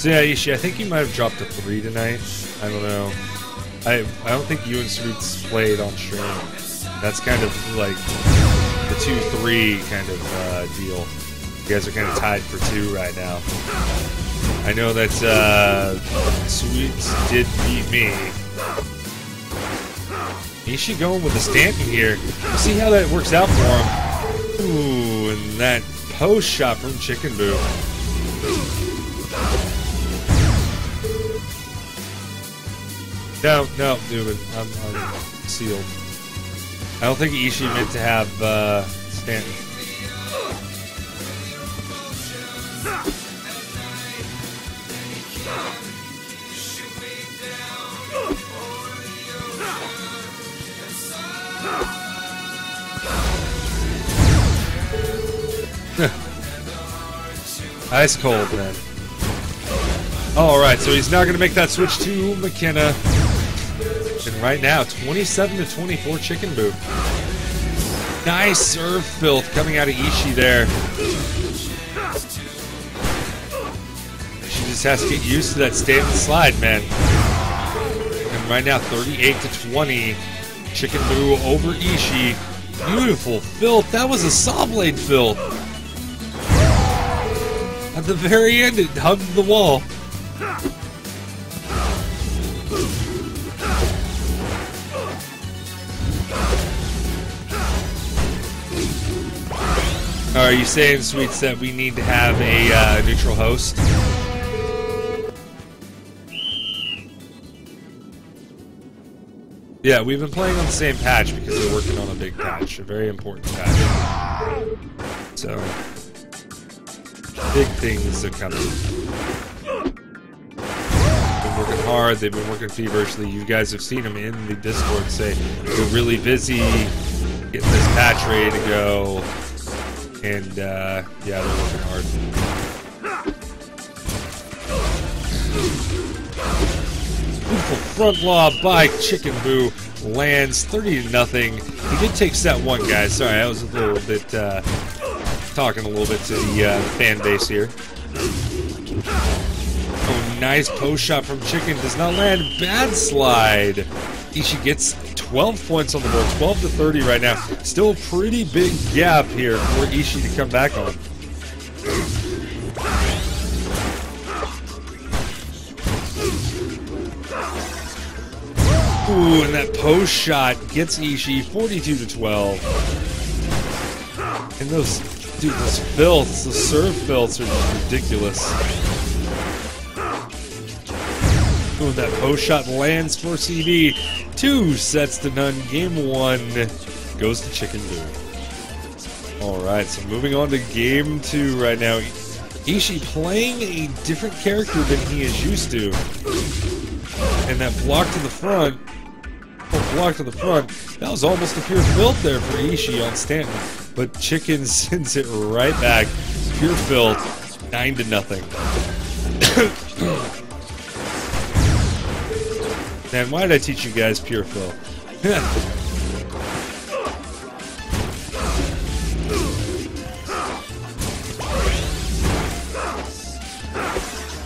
So yeah, Eishi, I think you might have dropped a three tonight. I don't know. I I don't think you and Sweets played on stream. That's kind of like the two three kind of uh, deal. You guys are kind of tied for two right now. I know that uh, Sweets did beat me. Eishi going with the Stanton here. We'll see how that works out for him. Ooh, and that post shot from Chicken Boo. No, no, Newman. I'm, I'm sealed. I don't think Eishi meant to have uh, Stanton. Ice cold, man. All right, so he's now going to make that switch to McKenna. And right now, 27 to 24 Chicken Boo. Nice serve filth coming out of Eishi there. She just has to get used to that stand slide, man. And right now, 38 to 20. Chicken Boo over Eishi. Beautiful filth. That was a saw blade filth. At the very end, it hugged the wall. Are you saying, Sweets, that we need to have a uh, neutral host? Yeah, we've been playing on the same patch because we're working on a big patch, a very important patch. So, big things are coming. Been working hard. They've been working feverishly. You guys have seen them in the Discord say we're really busy getting this patch ready to go. And uh, yeah, they're working hard. Beautiful front law by Chicken Boo lands 30 to nothing. He did take set one, guys. Sorry, I was a little bit uh, talking a little bit to the uh, fan base here. Oh, nice post shot from Chicken. Does not land. Bad slide. Eishi gets 12 points on the board, 12 to 30 right now. Still a pretty big gap here for Eishi to come back on. Ooh, and that post shot gets Eishi 42 to 12. And those, dude, those filths, the serve filths are just ridiculous. Ooh, that post shot lands for CB. Two sets to none. Game one goes to Chicken Boo. Alright, so moving on to game two right now. Eishi playing a different character than he is used to. And that block to the front, oh, block to the front, that was almost a pure filth there for Eishi on Stanton. But Chicken sends it right back. Pure filth, 9 to nothing. Man, why did I teach you guys pure fill?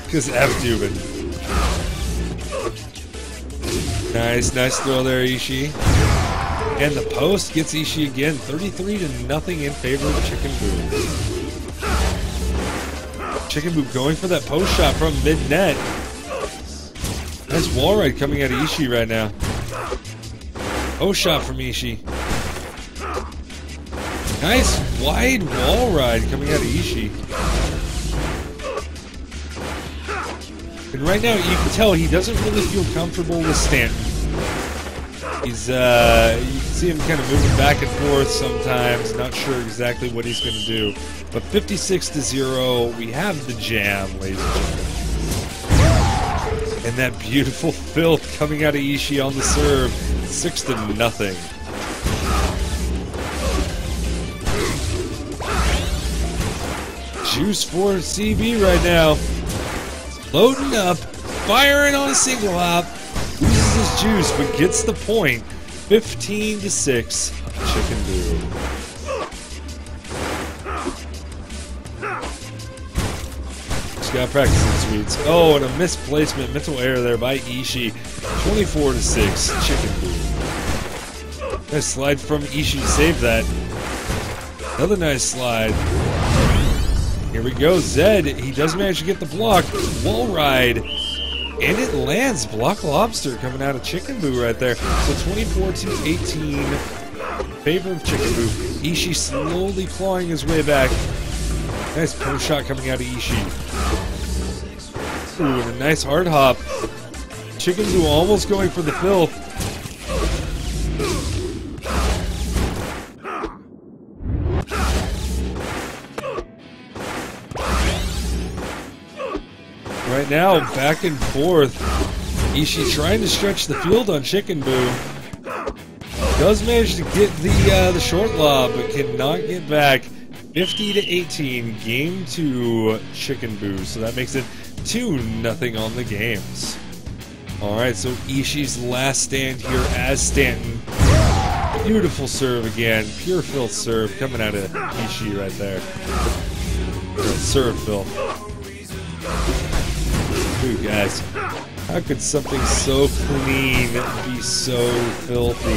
Because F Dubin. Nice, nice throw there, Eishi. And the post gets Eishi again, 33 to nothing in favor of Chicken Boo. Chicken Boo going for that post shot from mid-net. Nice wall ride coming out of Eishi right now. Oh shot from Eishi. Nice wide wall ride coming out of Eishi. And right now you can tell he doesn't really feel comfortable with Stanton. He's uh you can see him kind of moving back and forth sometimes, not sure exactly what he's gonna do. But 56 to 0, we have the jam, ladies and gentlemen. And that beautiful filth coming out of Eishi on the serve. Six to nothing. Juice for CB right now. Loading up, firing on a single hop. Loses his juice, but gets the point. 15 to 6. Chicken Boo. Got practicing sweets. Oh, and a misplacement, mental error there by Eishi. 24 to 6, Chicken Boo. Nice slide from Eishi to save that. Another nice slide. Here we go, Zed. He does manage to get the block. Wall ride. And it lands. Block Lobster coming out of Chicken Boo right there. So 24 to 18. Favor of Chicken Boo. Eishi slowly clawing his way back. Nice post shot coming out of Eishi. Ooh, a nice hard hop. Chicken Boo almost going for the fill. Right now, back and forth. Eishi trying to stretch the field on Chicken Boo. Does manage to get the uh, the short lob, but cannot get back. 50 to 18, game two, Chicken Boo. So that makes it 2 nothing on the games. Alright, so Eishi's last stand here as Stanton. Beautiful serve again. Pure filth serve coming out of Eishi right there. Serve filth. Ooh, guys. How could something so clean be so filthy?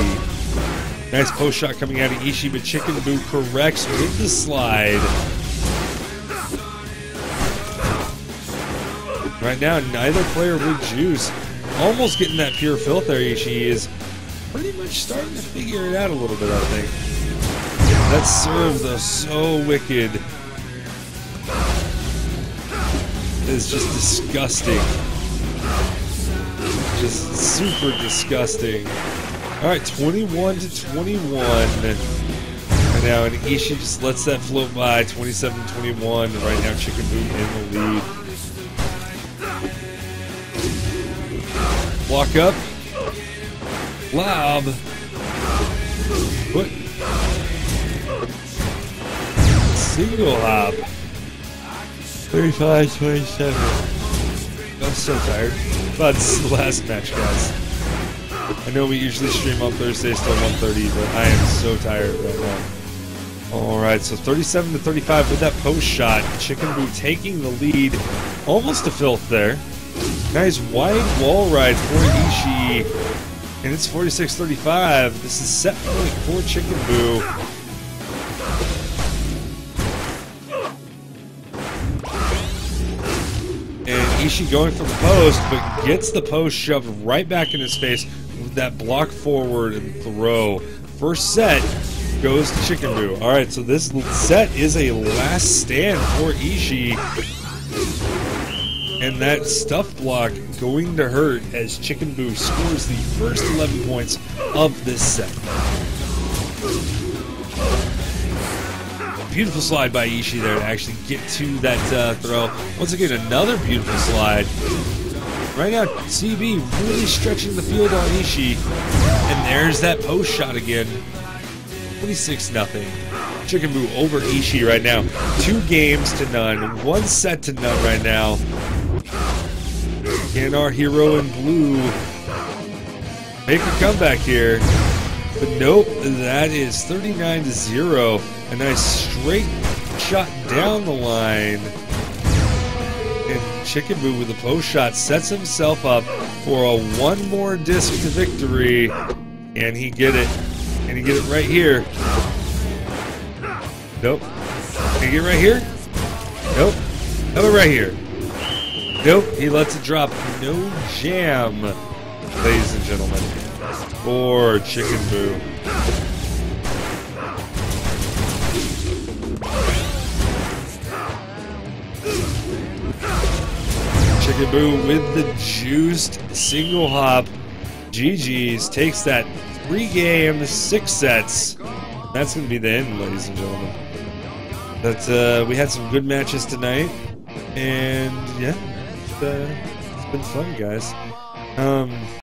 Nice post shot coming out of Eishi, but Chicken Boo corrects with the slide. Right now, neither player with juice. Almost getting that pure filth there, Eishi is pretty much starting to figure it out a little bit, I think. That serve, though, so wicked. Is just disgusting. Just super disgusting. Alright, 21 to 21. Right now, and Eishi just lets that float by. 27 21. Right now, Chicken in the lead. Walk up. Lob. Put. Single hop. 35 27. I'm so tired. But this the last match, guys. I know we usually stream on Thursdays till 1.30, but I am so tired right now. Alright, so 37 to 35 with that post shot. Chicken Boo taking the lead. Almost a filth there. Nice wide wall ride for Eishi. And it's 46-35. This is set point for Chicken Boo. And Eishi going for the post, but gets the post shoved right back in his face with that block forward and throw. First set goes to Chicken Boo. Alright, so this set is a last stand for Eishi. And that stuff block going to hurt as Chicken Boo scores the first 11 points of this set. Beautiful slide by Eishi there to actually get to that uh, throw. Once again, another beautiful slide. Right now, CB really stretching the field on Eishi. And there's that post shot again. 26 nothing. Chicken Boo over Eishi right now. Two games to none. One set to none right now. Can our hero in blue make a comeback here? But nope, that is 39 to 0. A nice straight shot down the line. And Chicken Boo with a post shot sets himself up for a one more disc to victory. And he get it. And he get it right here. Nope. Can he get it right here? Nope. How about right here? Nope. He lets it drop. No jam, ladies and gentlemen. For Chicken Boo. Chicken Boo with the juiced single hop. GG's takes that three game, six sets. That's going to be the end, ladies and gentlemen. But uh, we had some good matches tonight. And yeah, uh, it's been fun, guys. Um,